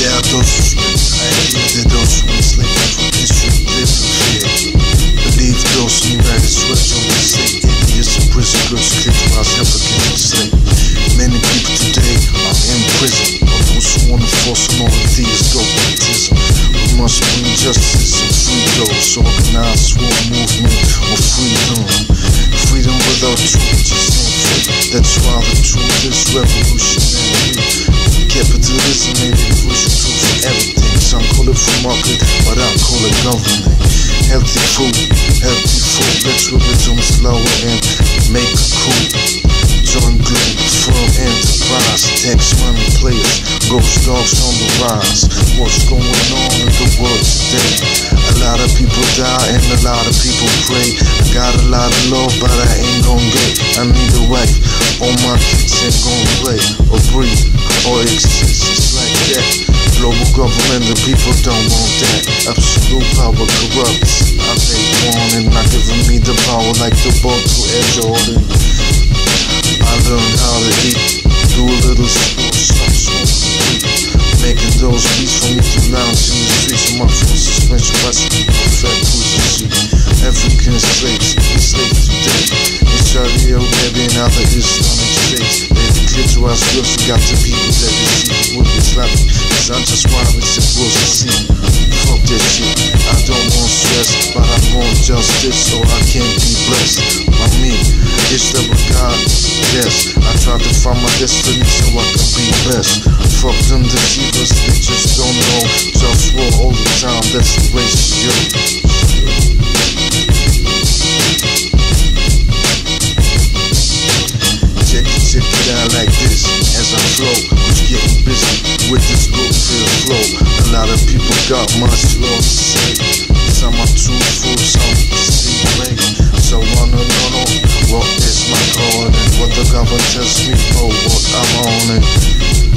Yeah, I've done some sweets. They those who like that's what this should live in fear. Believe those in United States on the state. Indians in prison, good strips while African enslaved. Many people today are in prison. But those who want to force on all of dogmatism. We must bring justice and free those organized war movement of freedom. Freedom without truth is That's why the truth is revolutionary. Market, but I call it government. Healthy food, healthy food. Let's rip it on slow and make a coup. Join group, from enterprise, tax money players, GhostDogz on the rise. What's going on in the world today? A lot of people die and a lot of people pray. I got a lot of love, but I ain't gon' get. I need a wife. All my kids ain't gon' play or breathe or exist just like that. Global government, the people don't want that. Absolute power corrupts. I take warning, not giving me the power like the ball to Ed Jordan. I learned how to eat, do a little sports, stop smoking. Making those beats for me to lounge in the streets my full suspension, people fat cruising seat. African slaves, enslaved today. In Saudi Arabia and other Islamic states. To us girls and got the people that receive with Islamic. Cause I'm just wild, it's a rules to see. Fuck that shit. I don't want stress, but I want justice so I can be blessed. By me, it's the God. Yes, I try to find my destiny so I can be blessed. Fuck them deceivers, they just don't know. Just war all the time, that's the ratio. Check Tells me, oh, what I'm on it.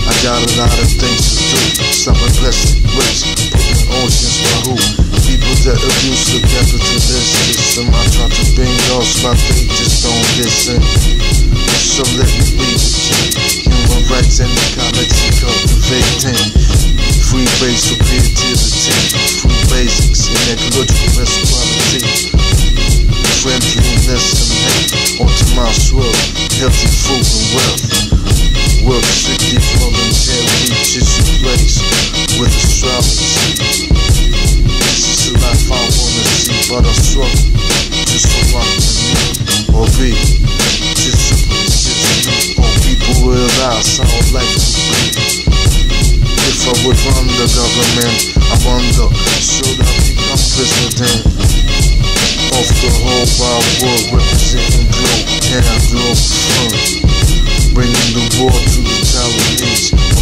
I got a lot of things to do. Some are blessed race, putting oceans for who? People that abuse the capitalist system. I try to bring those, but they just don't listen. So let me be the king. Human rights and ecology cultivating. Free base for creativity. Free basics in ecological Healthy food and wealth. Work strictly voluntary. Just place with astrology. This is the life I wanna see, but I struggle just so I can or be. Just it's just. All people realize how life would be. If I would run the government, I wonder, should I become president? Of the whole wide world, representing globe, and globe front. Bringing the war to the Taiwanese. My